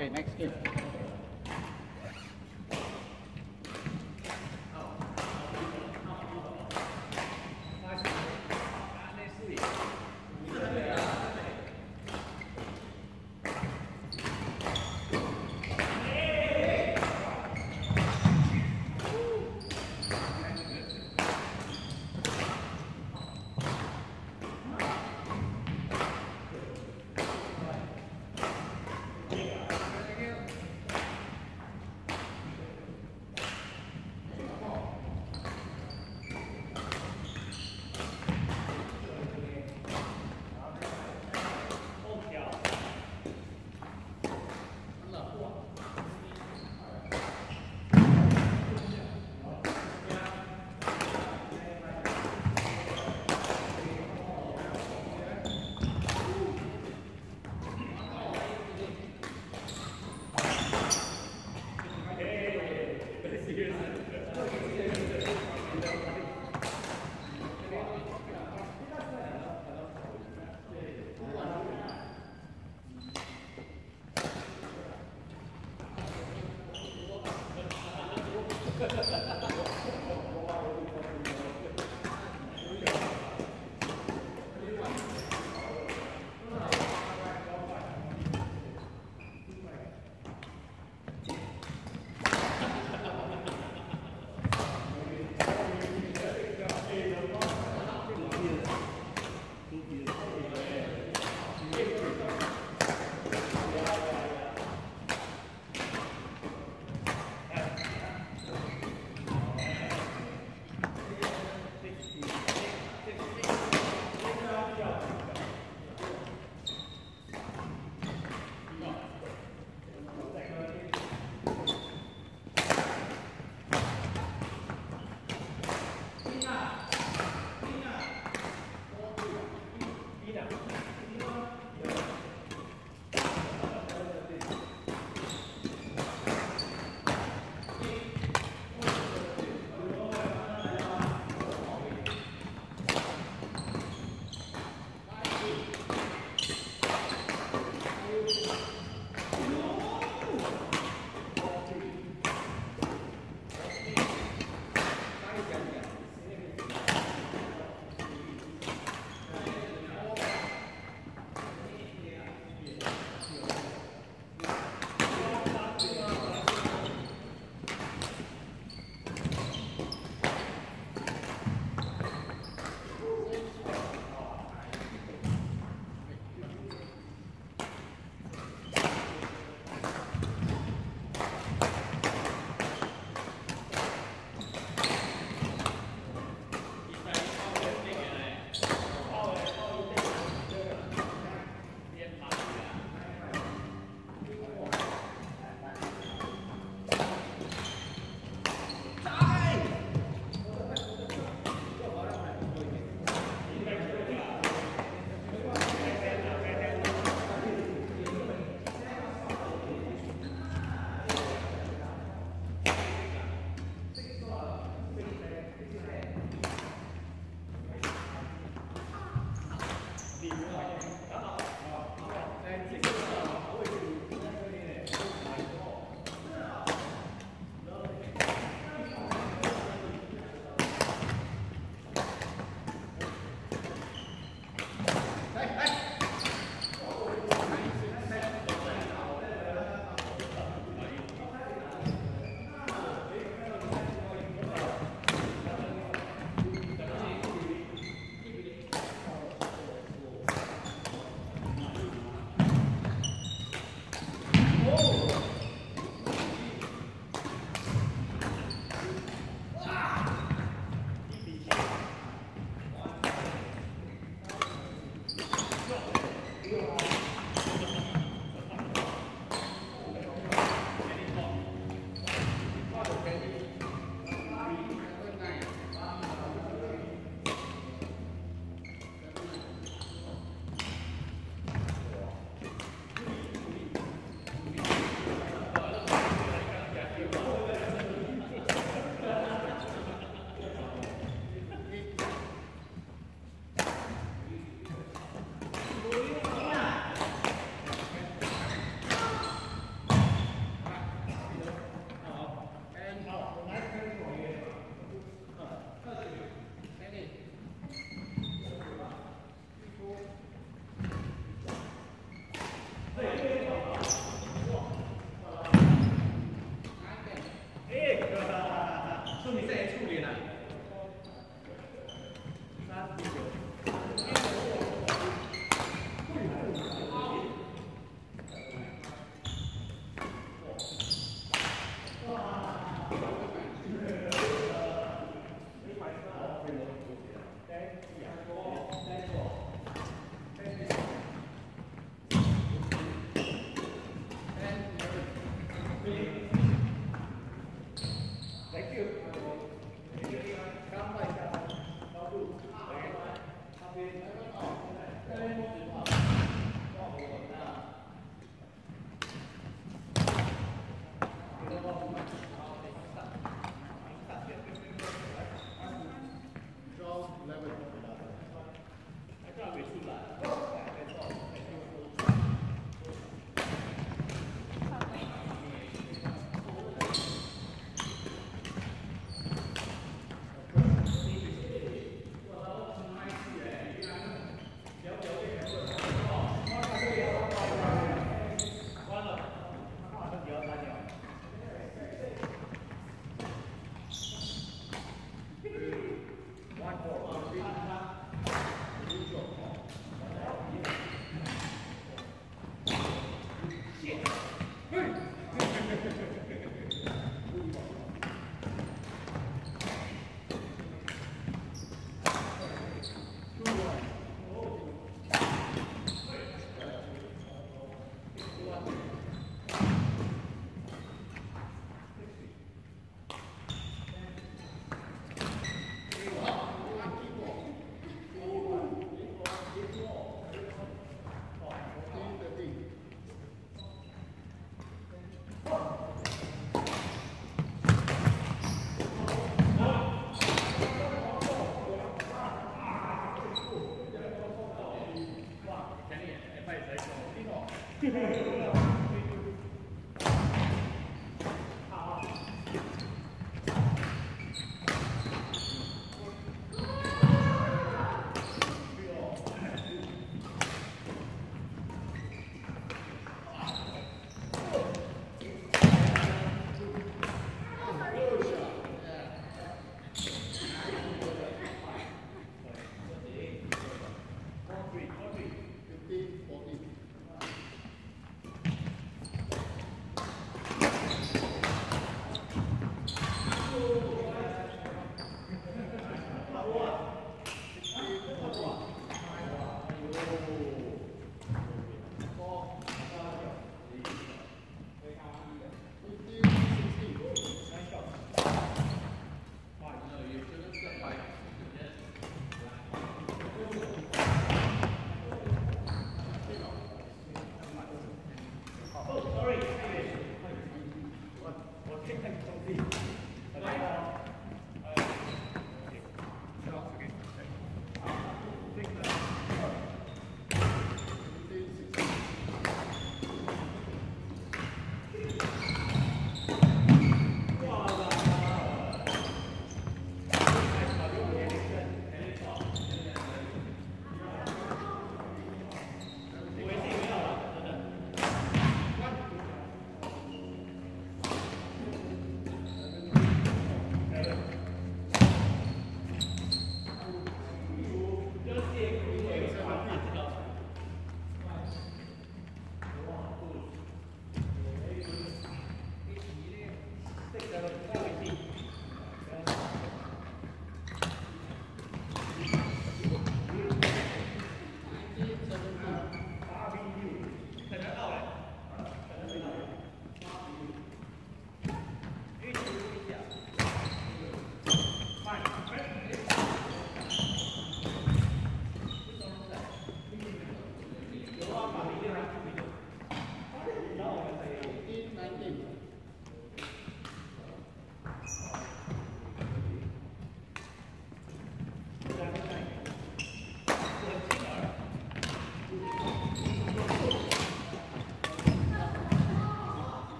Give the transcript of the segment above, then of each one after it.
Okay, next game.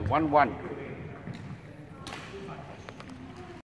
1 1.